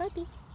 puppy.